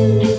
you.